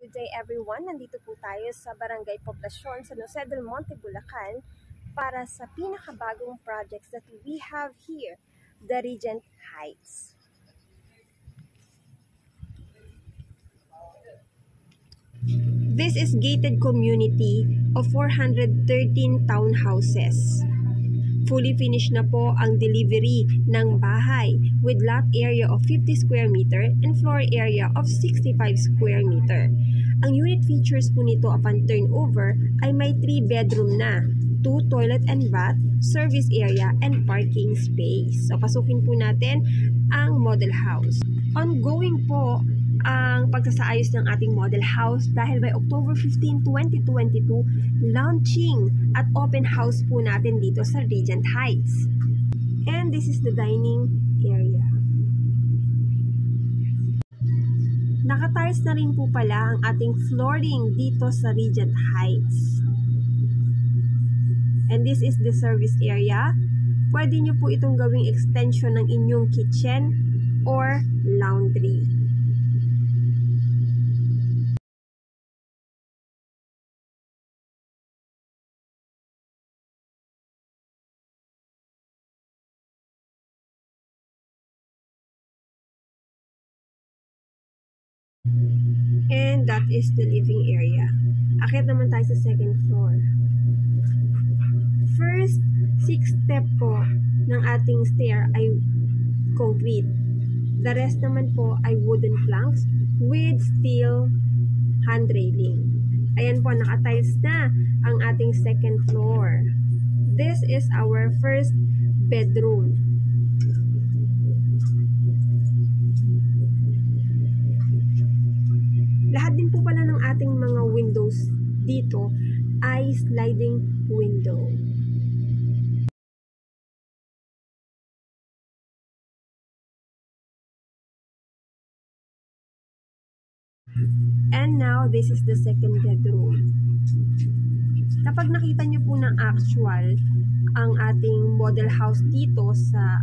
Good day everyone! Nandito po tayo sa Barangay Poblasyon sa Jose del Monte, Bulacan para sa pinakabagong projects that we have here, the Regent Heights. This is gated community of 413 townhouses. Fully finished na po ang delivery ng bahay with lot area of 50 square meter and floor area of 65 square meter. Ang unit features po nito upon turnover ay may 3 bedroom na, 2 toilet and bath, service area, and parking space. So, pasukin po natin ang model house. Ongoing po ang pagsasaayos ng ating model house dahil by October 15, 2022, launching at open house po natin dito sa Regent Heights. And this is the dining area. Nakatiles na rin po pala ang ating flooring dito sa Regent Heights. And this is the service area. Pwede nyo po itong gawing extension ng inyong kitchen or laundry. And that is the living area. Akit naman tayo sa second floor. First, six step po ng ating stair ay concrete. The rest naman po ay wooden planks with steel handrailing. Ayan po, nakatiles na ang ating second floor. This is our first bedroom. Lahat din po pala ng ating mga windows dito ay sliding window. And now, this is the second bedroom. Kapag nakita nyo po ng actual ang ating model house dito sa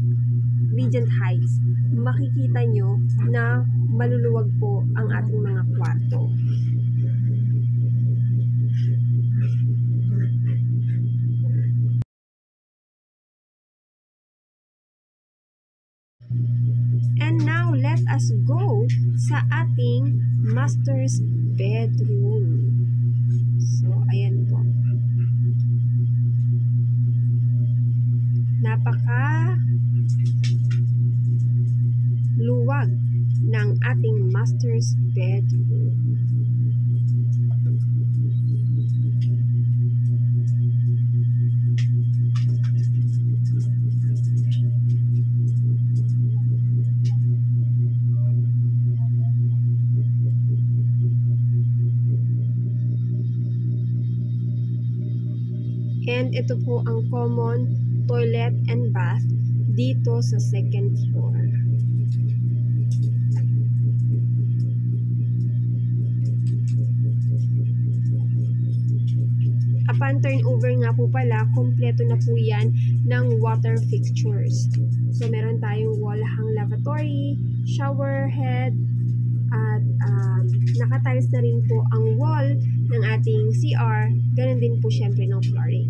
Regent Heights, makikita nyo na maluluwag po ang ating mga kwarto. And now, let us go sa ating master's bedroom. So, ayan po. Master's bedroom. And ito po ang common toilet and bath dito sa second floor. Upon turnover nga po pala, kompleto na po yan ng water fixtures. So, meron tayong wall hang lavatory, shower head, at um, nakatiles na rin po ang wall ng ating CR. Ganun din po syempre ng flooring.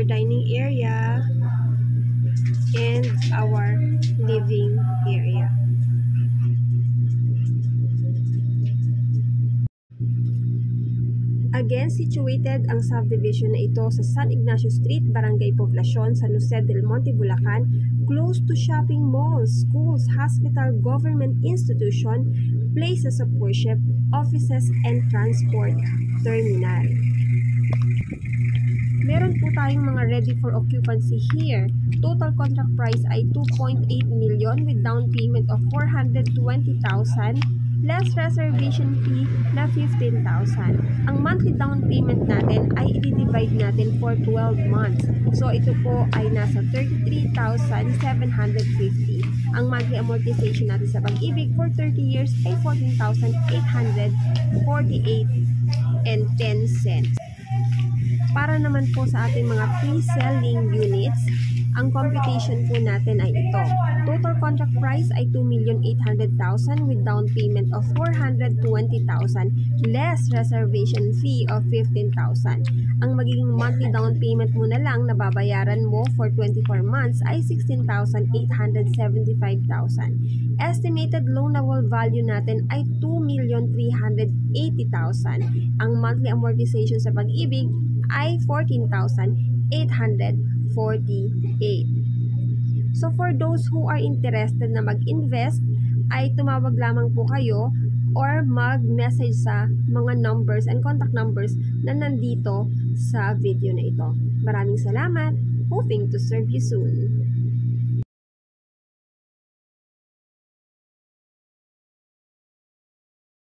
our dining area and our living area. Again, situated ang subdivision na ito sa San Ignacio Street, Barangay Poblacion, San Jose del Monte, Bulacan, close to shopping malls, schools, hospital, government institution, places of worship, offices, and transport terminal. Meron po tayong mga ready for occupancy here. Total contract price ay 2.8 million with down payment of 420,000 less reservation fee na 15,000. Ang monthly down payment natin ay i-divide natin for 12 months. So ito po ay nasa 33,750. Ang monthly amortization natin sa pag-ibig for 30 years ay 14,848 and 10 cents. Para naman po sa ating mga pre-selling units, ang computation po natin ay ito. Total contract price ay 2,800,000 with down payment of 420,000 less reservation fee of 15,000. Ang magiging monthly down payment mo na lang na babayaran mo for 24 months ay 16,875,000. Estimated loanable value natin ay 2,380,000. Ang monthly amortization sa pag-ibig ay 14,848. So for those who are interested na mag-invest, ay tumawag lamang po kayo or mag-message sa mga numbers and contact numbers na nandito sa video na ito. Maraming salamat. Hoping to serve you soon.